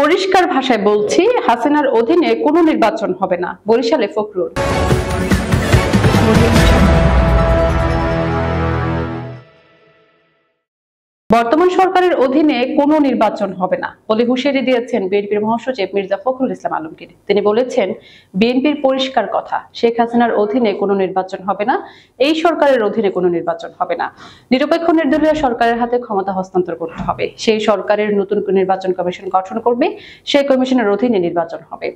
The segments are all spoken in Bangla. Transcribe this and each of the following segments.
পরিষ্কার ভাষায় বলছি হাসিনার অধীনে কোনো নির্বাচন হবে না। বরিশালে ফখরুল। বর্তমান সরকারের অধীনে কোনো নির্বাচন হবে না। বলে হুঁশিয়ারি দিয়েছেন বিএনপির মহাসচিব মির্জা ফখরুল ইসলাম আলমগীর। তিনি বলেছেন, বিএনপির পরিষ্কার কথা, শেখ হাসিনার অধীনে কোনো নির্বাচন হবে না, এই সরকারের অধীনে কোনো নির্বাচন হবে না। নিরপেক্ষ নির্দলীয় সরকারের হাতে ক্ষমতা হস্তান্তর করতে হবে। সেই সরকারের নতুন নির্বাচন কমিশন গঠন করবে, সেই কমিশনের অধীনে নির্বাচন হবে।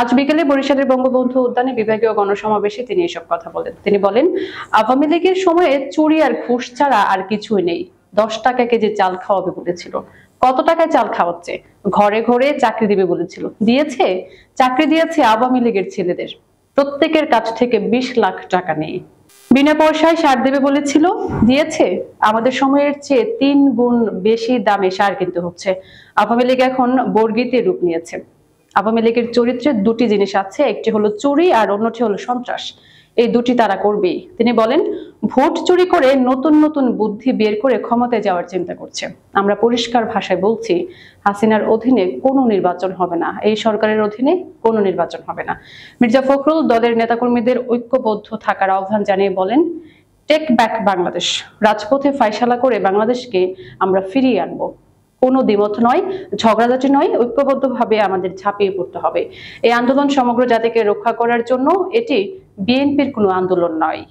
আজ বিকেলে বরিশালের বঙ্গবন্ধু উদ্যানে বিভাগীয় গণসমাবেশে তিনি এসব কথা বলেন। তিনি বলেন, আওয়ামী লীগের সময়ে চুরি আর ঘুষ ছাড়া আর কিছুই নেই। দশ টাকা কেজি চাল খাওয়াবে বলেছিল। কত টাকায় চাল খাওয়াচ্ছে? ঘরে ঘরে চাকরি দিবে বলেছিল। দিয়েছে? চাকরি দিয়েছে আওয়ামী লীগের ছেলেদের। প্রত্যেকের কাছ থেকে বিশ লাখ টাকা নেই। বিনা পয়সায় সার দেবে বলেছিল। দিয়েছে? আমাদের সময়ের চেয়ে তিন গুণ বেশি দামে সার কিনতে হচ্ছে। আওয়ামী লীগ এখন বর্গিতে রূপ নিয়েছে। আওয়ামী লীগের চরিত্রে দুটি জিনিস আছে। একটি হলো চুরি আর অন্যটি হলো সন্ত্রাস। এই দুটি তারা করবেই। তিনি বলেন ভোট চুরি করে নতুন নতুন বুদ্ধি বের করে ক্ষমতায় যাওয়ার চিন্তা করছে। আমরা পরিষ্কার ভাষায় বলছি, হাসিনার অধীনে কোনো নির্বাচন হবে না। এই সরকারের অধীনে কোনো নির্বাচন হবে না। মির্জা ফখরুল দলের নেতাকর্মীদের ঐক্যবদ্ধ থাকার আহ্বান জানিয়ে বলেন টেক ব্যাক বাংলাদেশ রাজপথে ফাইসালা করে বাংলাদেশকে আমরা ফিরিয়ে আনব। কোনো দ্বিমত নয়, ঝগড়াঝাটি নয়, ঐক্যবদ্ধভাবে আমাদের ঝাঁপিয়ে পড়তে হবে। এই আন্দোলন সমগ্র জাতিকে রক্ষা করার জন্য এটি বিএনপির কোনো আন্দোলন নয়।